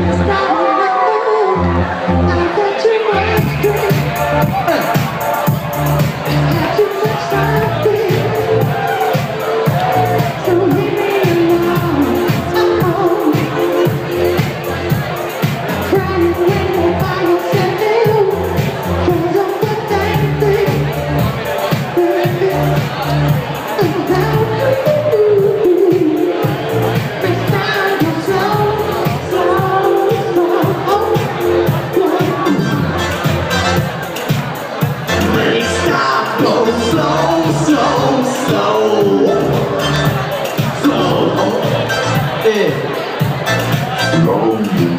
Stop. Long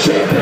Chip